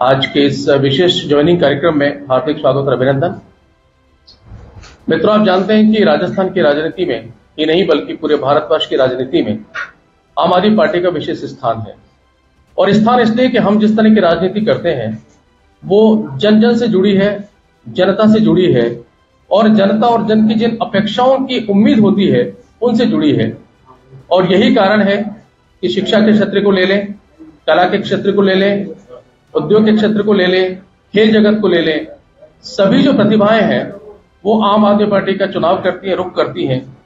आज के इस विशेष ज्वाइनिंग कार्यक्रम में हार्दिक स्वागत और अभिनंदन। मित्रों, आप जानते हैं कि राजस्थान की राजनीति में ही नहीं बल्कि पूरे भारतवर्ष की राजनीति में आम आदमी पार्टी का विशेष स्थान है। और स्थान इसलिए कि हम जिस तरह की राजनीति करते हैं, वो जन जन से जुड़ी है, जनता से जुड़ी है, और जनता और जन की जिन अपेक्षाओं की उम्मीद होती है, उनसे जुड़ी है। और यही कारण है कि शिक्षा के क्षेत्र को ले लें, कला के क्षेत्र को ले लें उद्योग के क्षेत्र को ले लें, खेल जगत को ले लें, सभी जो प्रतिभाएँ हैं, वो आम आदमी पार्टी का चुनाव करती है, रुख करती हैं।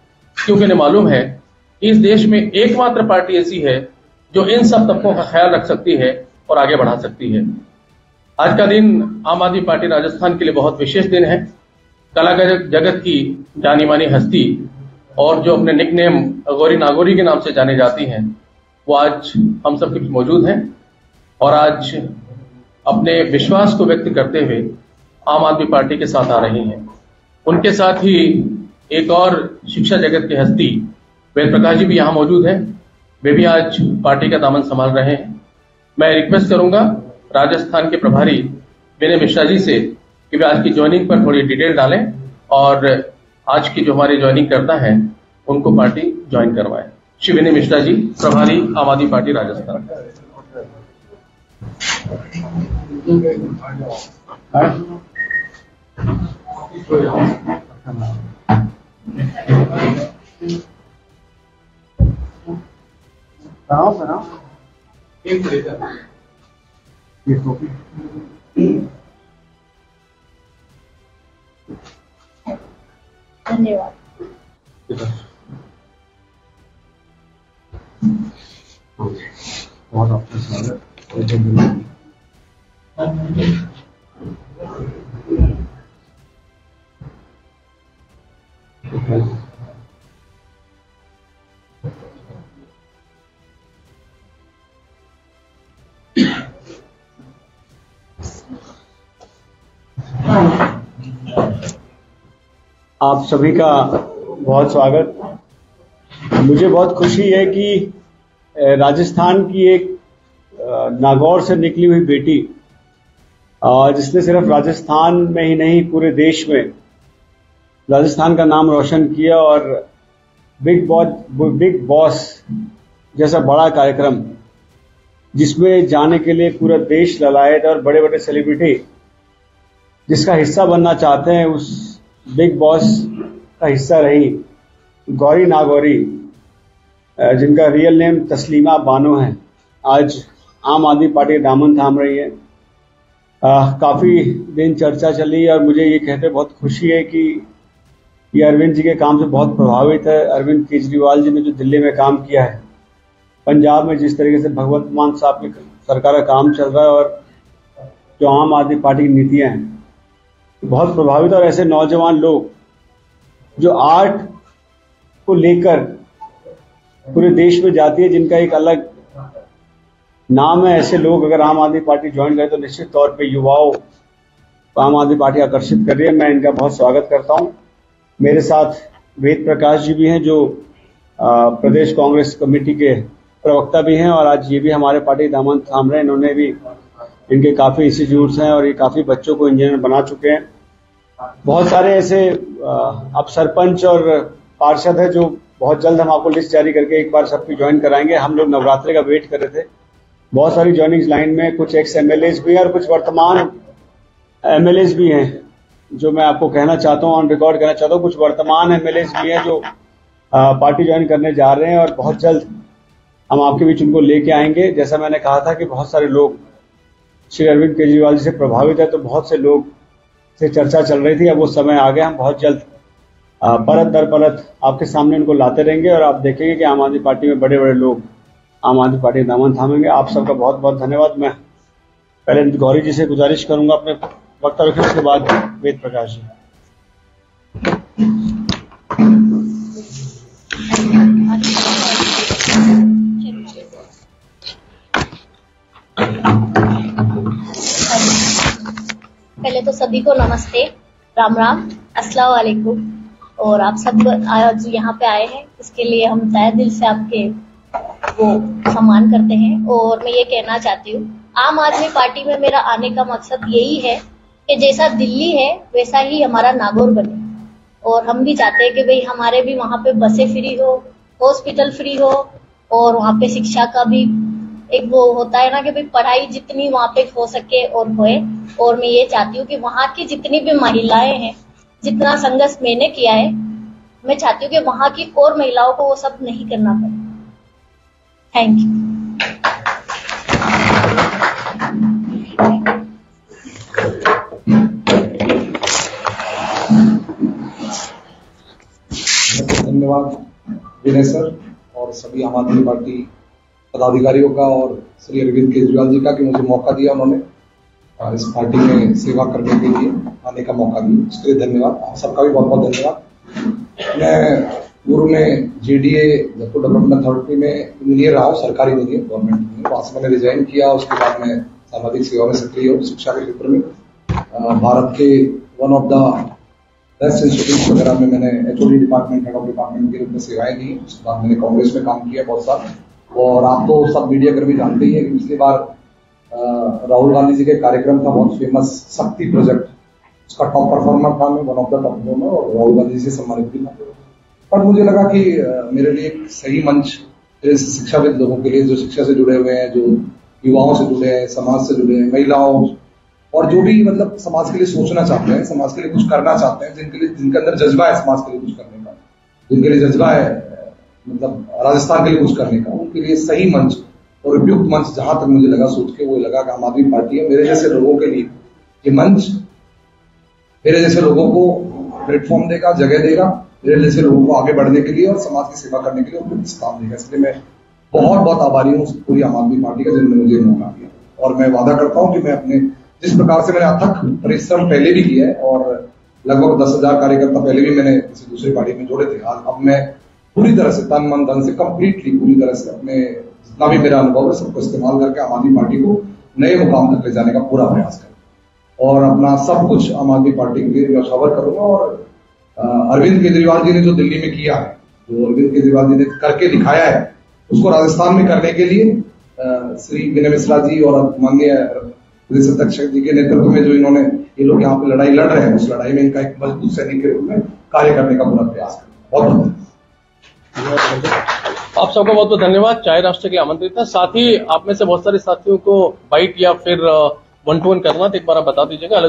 क्योंकि इन्हें मालूम है, इस देश में एकमात्र पार्टी ऐसी है, जो इन सब तबकों का ख्याल रख सकती है और आगे बढ़ा सकती है। आज का दिन आम आदमी पार्टी राजस्थान के लिए बहुत विशेष दिन है। कला जगत की जानी मानी हस्ती और जो अपने निक नेम गौरी नागौरी के नाम से जाने जाती हैं, वो आज हम सब के मौजूद हैं। और आज अपने विश्वास को व्यक्त करते हुए आम आदमी पार्टी के साथ आ रहे हैं। उनके साथ ही एक और शिक्षा जगत की हस्ती वेद प्रकाश जी भी यहाँ मौजूद है। वे भी आज पार्टी का दामन संभाल रहे हैं। मैं रिक्वेस्ट करूँगा राजस्थान के प्रभारी विनय मिश्रा जी से कि वे आज की ज्वाइनिंग पर थोड़ी डिटेल डालें और आज की जो हमारे ज्वाइनिंग करता है, उनको पार्टी ज्वाइन करवाए। श्री विनय मिश्रा जी, प्रभारी आम आदमी पार्टी राजस्थान। 等等等，辛苦一下，辛苦。真的吗？对的。OK，我找不着了。आप सभी का बहुत स्वागत। मुझे बहुत खुशी है कि राजस्थान की एक नागौर से निकली हुई बेटी जिसने सिर्फ़ राजस्थान में ही नहीं, पूरे देश में राजस्थान का नाम रोशन किया और बिग बॉस बिग बॉस जैसा बड़ा कार्यक्रम, जिसमें जाने के लिए पूरा देश ललायत और बड़े बड़े सेलिब्रिटी जिसका हिस्सा बनना चाहते हैं, उस बिग बॉस का हिस्सा रही गौरी नागौरी, जिनका रियल नेम तस्लीमा बानो है। आज आम आदमी पार्टी दामन थाम रही है। अ, काफ़ी दिन चर्चा चली और मुझे ये कहते बहुत खुशी है कि ये अरविंद जी के काम से बहुत प्रभावित है। अरविंद केजरीवाल जी ने जो दिल्ली में काम किया है पंजाब में जिस तरीके से भगवंत मान साहब की सरकार का काम चल रहा है और जो आम आदमी पार्टी की नीतियाँ हैं बहुत प्रभावित और ऐसे नौजवान लोग जो आर्ट को लेकर पूरे देश में जाती है जिनका एक अलग नाम है ऐसे लोग, अगर आम आदमी पार्टी ज्वाइन करे तो निश्चित तौर पे युवाओं को आम आदमी पार्टी आकर्षित कर रही है। मैं इनका बहुत स्वागत करता हूँ। मेरे साथ वेद प्रकाश जी भी हैं, जो प्रदेश कांग्रेस कमेटी के प्रवक्ता भी हैं और आज ये भी हमारे पार्टी दामन थाम रहे हैं। इन्होंने भी इनके काफ़ी इंस्टीट्यूट्स हैं और ये काफ़ी बच्चों को इंजीनियर बना चुके हैं। बहुत सारे ऐसे अब सरपंच और पार्षद है जो बहुत जल्द हम आपको लिस्ट जारी करके एक बार सबकी ज्वाइन कराएँगे। हम लोग नवरात्रि का वेट कर रहे थे। बहुत सारी ज्वाइनिंग लाइन में कुछ एक्स एमएलए भी हैं और कुछ वर्तमान एमएलए भी हैं, जो मैं आपको कहना चाहता हूँ ऑन रिकॉर्ड कहना चाहता हूँ, कुछ वर्तमान एमएलए भी हैं जो पार्टी ज्वाइन करने जा रहे हैं और बहुत जल्द हम आपके बीच उनको लेके आएँगे। जैसा मैंने कहा था कि बहुत सारे लोग, श्री अरविंद केजरीवाल जी से प्रभावित है तो बहुत से लोग से चर्चा चल रही थी। अब वो समय आ गया, हम बहुत जल्द परत दर परत आपके सामने उनको लाते रहेंगे और आप देखेंगे कि आम आदमी पार्टी में बड़े बड़े लोग आम आदमी पार्टी दामन थामेंगे। आप सबका बहुत बहुत धन्यवाद। मैं पहले गौरी जी से गुजारिश करूँगा अपने वक्तव्य उसके बाद वेद प्रकाश जी। पहले तो सभी को नमस्ते। राम राम। अस्सलाम वालेकुम और आप सब आज यहाँ पे आए हैं। इसके लिए हम तय दिल से आपके वो सम्मान करते हैं और मैं ये कहना चाहती हूँ, आम आदमी पार्टी में मेरा आने का मकसद यही है कि जैसा दिल्ली है, वैसा ही हमारा नागौर बने। और हम भी चाहते हैं कि भाई हमारे भी वहाँ पे बसें फ्री हो, हॉस्पिटल फ्री हो, और वहाँ पे शिक्षा का भी एक वो होता है ना कि भाई पढ़ाई जितनी वहाँ पे हो सके और होए। और मैं ये चाहती हूँ कि वहाँ की जितनी भी महिलाएँ हैं, जितना संघर्ष मैंने किया है, मैं चाहती हूँ कि वहाँ की और महिलाओं को वो सब नहीं करना पड़े। थैंक यू धन्यवाद, विनय सर, और सभी आम आदमी पार्टी पदाधिकारियों का और श्री अरविंद केजरीवाल जी का कि मुझे मौका दिया उन्होंने इस पार्टी में सेवा करने के लिए आने का मौका दिया। उसके लिए धन्यवाद। आप सबका भी बहुत बहुत धन्यवाद। मैं पूर्व में जेडीए जयपुर डेवलपमेंट अथॉरिटी में इंजीनियर रहा हूँ सरकारी इंजीनियर गवर्नमेंट में वहाँ से मैंने रिजाइन किया, उसके बाद मैं सामाजिक सेवा में सक्रिय हूँ शिक्षा के क्षेत्र में। भारत के one of the best institute वगैरह में मैंने HOD department head of department के रूप में सेवाएँ दी उसके बाद मैंने कांग्रेस में काम किया बहुत साल। और आप तो सब मीडिया कर्मी जानते ही है कि पिछली बार राहुल गांधी जी के कार्यक्रम था, बहुत फ़ेमस शक्ति प्रोजेक्ट उसका टॉप परफॉर्मर था मैं one of the top performer और राहुल गांधी जी से सम्मानित भी था। पर मुझे लगा कि मेरे लिए एक सही मंच शिक्षाविद लोगों के लिए, जो शिक्षा से जुड़े हुए हैं, जो युवाओं से जुड़े हैं, समाज से जुड़े हैं, महिलाओं और जो भी मतलब समाज के लिए सोचना चाहते हैं, समाज के लिए कुछ करना चाहते हैं, जिनके लिए, जिनके अंदर जज्बा है समाज के लिए कुछ करने का, जिनके लिए जज्बा है मतलब राजस्थान के लिए कुछ करने का, उनके लिए सही मंच और उपयुक्त मंच जहाँ तक मुझे लगा सोच के, वो लगा कि आम आदमी पार्टी है, मेरे जैसे लोगों के लिए ये मंच मेरे जैसे लोगों को प्लेटफॉर्म देगा, जगह देगा मेरे जैसे लोगों को आगे बढ़ने के लिए और समाज की सेवा करने के लिए उपयुक्त काम देगा इसलिए मैं बहुत बहुत आभारी हूँ पूरी आम आदमी पार्टी का जिन्होंने मुझे मौका दिया। और मैं वादा करता हूँ कि मैं अपने जिस प्रकार से मैंने अथक परिश्रम पहले भी किया है और लगभग दस हज़ार कार्यकर्ता पहले भी मैंने किसी दूसरी पार्टी में जोड़े थे, आज अब मैं पूरी तरह से तन, मन, धन से कंप्लीटली पूरी तरह से अपने जितना भी मेरा अनुभव है सबको इस्तेमाल करके आम आदमी पार्टी को नए मुकाम तक ले जाने का पूरा प्रयास करूँ और अपना सब कुछ आम आदमी पार्टी के लिए न्यौछावर करूँगा और अरविंद केजरीवाल जी ने जो दिल्ली में किया जो अरविंद केजरीवाल जी ने करके दिखाया है, उसको राजस्थान में करने के लिए श्री विनय मिश्रा जी और माननीय प्रदेश अध्यक्ष जी के नेतृत्व में जो इन्होंने, ये लोग यहाँ पे लड़ाई लड़ रहे हैं, उस लड़ाई में इनका एक मज़बूत सैनिक के रूप में कार्य करने का पूरा प्रयास बहुत बहुत। आप सबका बहुत बहुत धन्यवाद, चाय राष्ट्र के आमंत्रित है साथ ही आप में से बहुत सारे साथियों को बाइट या फिर वन टू वन करना तो एक बार आप बता दीजिएगा, अलग